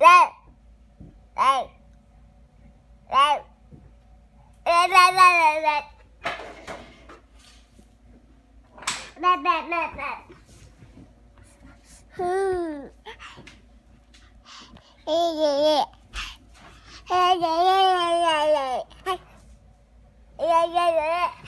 lên lên lên lên lên lên lên lên lên lên lên hư hê hê hê hê hê hê hê hê Yeah, yeah, yeah.